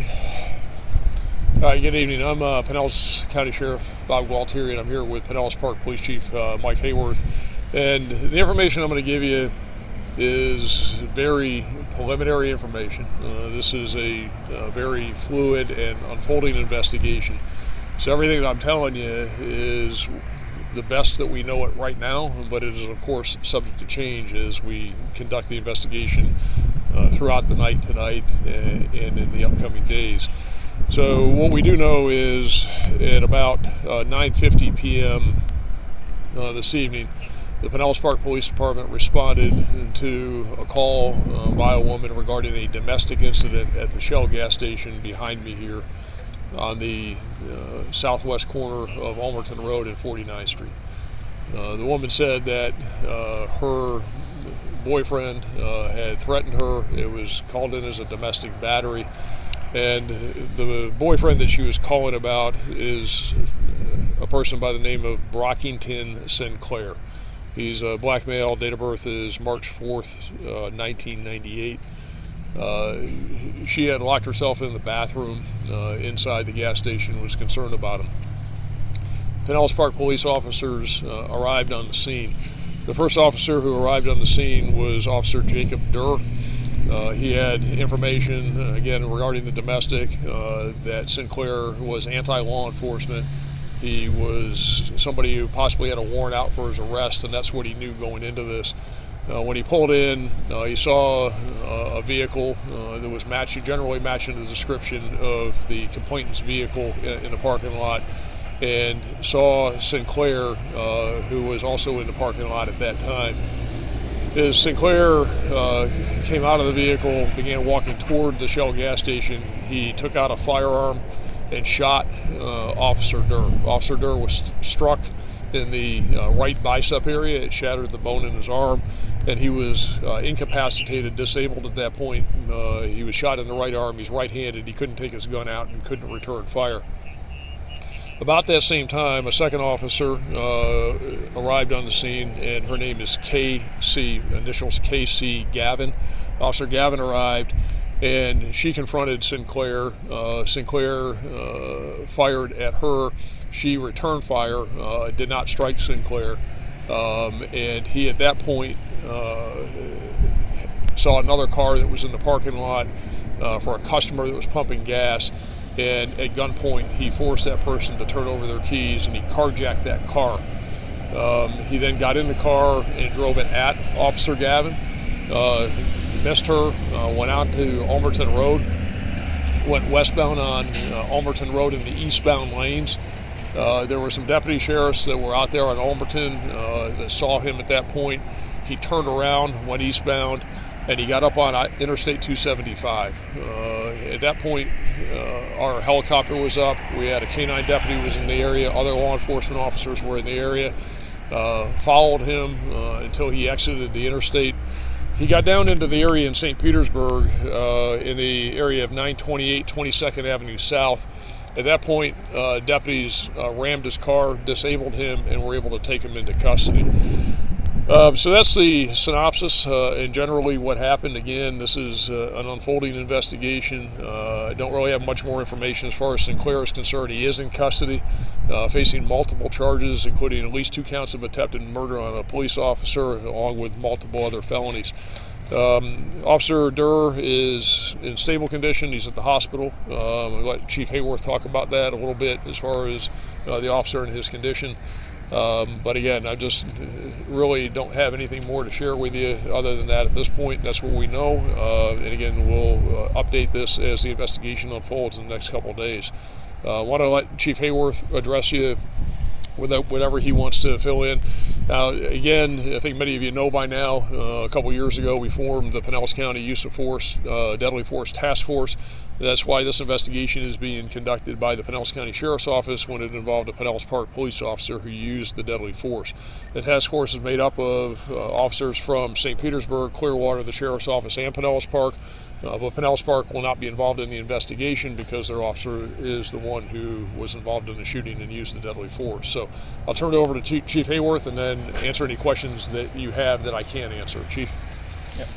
Hi, good evening. I'm uh, Pinellas County Sheriff Bob Gualtieri, and I'm here with Pinellas Park Police Chief uh, Mike Haworth. And the information I'm going to give you is very preliminary information. Uh, this is a, a, very fluid and unfolding investigation. So everything that I'm telling you is the best that we know it right now, but it is of course subject to change as we conduct the investigation uh, throughout the night tonight and, and, in the upcoming days. So what we do know is at about uh, 9:50 p.m. Uh, this evening, the Pinellas Park Police Department responded to a call uh, by a woman regarding a domestic incident at the Shell gas station behind me here on the uh, southwest corner of Ulmerton Road and 49th Street. Uh, the woman said that uh, her boyfriend uh, had threatened her. It was called in as a domestic battery. And the boyfriend that she was calling about is a person by the name of Brockington Sinclair. He's a black male. Date of birth is March 4th, uh, 1998. Uh, she had locked herself in the bathroom uh, inside the gas station, was concerned about him. Pinellas Park police officers uh, arrived on the scene. The first officer who arrived on the scene was Officer Jacob Derr. Uh, he had information, uh, again, regarding the domestic, uh, that Sinclair was anti law enforcement. He was somebody who possibly had a warrant out for his arrest, and that's what he knew going into this. Uh, when he pulled in, uh, he saw uh, a vehicle that was generally matching the description of the complainant's vehicle in, in the parking lot, and saw Sinclair, who was also in the parking lot at that time is Sinclair uh, came out of the vehicle, began walking toward the Shell gas station. He took out a firearm and shot uh, Officer Derr. Officer Derr was struck in the uh, right bicep area. It shattered the bone in his arm, and he was uh, incapacitated, disabled at that point. Uh, he was shot in the right arm. He's right-handed. He couldn't take his gun out and couldn't return fire. About that same time, a second officer uh, arrived on the scene, and her name is KC, initials KC Gavin. Officer Gavin arrived, and she confronted Sinclair. Uh, Sinclair uh, fired at her. She returned fire, uh, did not strike Sinclair, um, and he at that point uh, saw another car that was in the parking lot uh, for a customer that was pumping gas and at gunpoint he forced that person to turn over their keys and he carjacked that car. Um, he then got in the car and drove it at Officer Gavin. Uh, missed her, uh, went out to Ulmerton Road, went westbound on uh, Ulmerton Road in the eastbound lanes. Uh, there were some deputy sheriffs that were out there on Ulmerton uh, that saw him at that point. He turned around, went eastbound, and he got up on Interstate 275. Uh, at that point, uh, our helicopter was up. We had a canine deputy was in the area. Other law enforcement officers were in the area. Uh, followed him uh, until he exited the interstate. He got down into the area in St. Petersburg, uh, in the area of 928 22nd Avenue South. At that point, uh, deputies rammed his car, disabled him, and were able to take him into custody. Um, so that's the synopsis uh, and generally what happened. Again, this is uh, an unfolding investigation. Uh, I don't really have much more information as far as Sinclair is concerned. He is in custody, uh, facing multiple charges, including at least two counts of attempted murder on a police officer, along with multiple other felonies. Um, officer Derr is in stable condition. He's at the hospital. Um, I'll let Chief Haworth talk about that a little bit as far as uh, the officer and his condition. Um, but again, I just really don't have anything more to share with you other than that at this point. That's what we know. Uh, and again, we'll uh, update this as the investigation unfolds in the next couple of days. Uh, I want to let Chief Haworth address you whatever he wants to fill in. Now, again, I think many of you know by now, uh, a couple years ago, we formed the Pinellas County Use of Force, uh, Deadly Force Task Force. That's why this investigation is being conducted by the Pinellas County Sheriff's Office when it involved a Pinellas Park police officer who used the deadly force. The task force is made up of uh, officers from St. Petersburg, Clearwater, the Sheriff's Office, and Pinellas Park. Uh, but Pinellas Park will not be involved in the investigation because their officer is the one who was involved in the shooting and used the deadly force. So I'll turn it over to Chief Haworth and then answer any questions that you have that I can answer. Chief. Yep.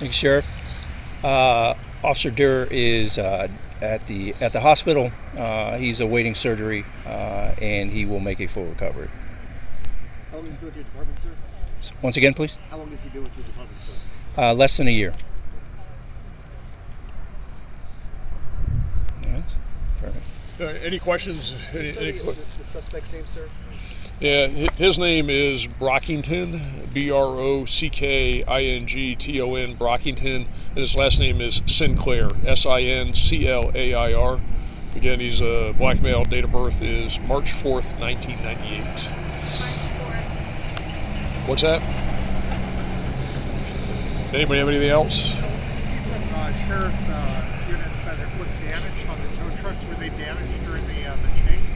you, Sheriff. Uh, Officer Derr is uh, at the at the hospital. Uh, he's awaiting surgery, uh, and he will make a full recovery. How long has he been with your department, sir? Once again, please. How long has he been with your department, sir? Uh, less than a year. Uh, any questions? Any, any the suspect's name, sir? Yeah, his name is Brockington, B R O C K I N G T O N, Brockington, and his last name is Sinclair, S I N C L A I R. Again, he's a black male. Date of birth is March 4th, 1998. What's that? Anybody have anything else? I see some uh, sheriff's uh, units that have looked damaged on the tow trucks. Were they damaged during the uh, the chase?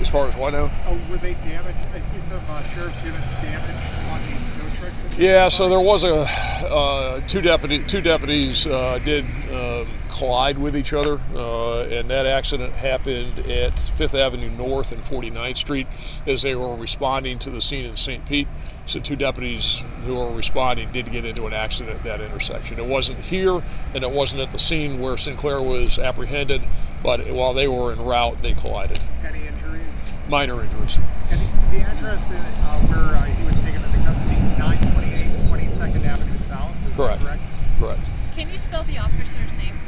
As far as what I know? Oh, were they damaged? I see some uh, sheriff's units damaged on these tow trucks. Yeah, so there was a uh, two deputy two deputies uh, did um, collide with each other, uh, and that accident happened at Fifth Avenue North and 49th Street as they were responding to the scene in St. Pete. So two deputies who were responding did get into an accident at that intersection. It wasn't here, and it wasn't at the scene where Sinclair was apprehended, but while they were en route, they collided. Any injuries? Minor injuries. And the address uh, uh, where uh, he was taken into custody, 928 22nd Avenue South. Is Correct. That correct? Correct. Can you spell the officer's name for us?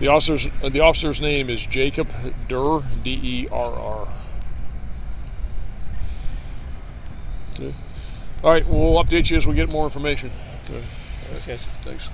The officer's the officer's name is Jacob Derr, D E R R. Okay. All right, we'll update you as we get more information. Okay. Thanks, guys. Thanks.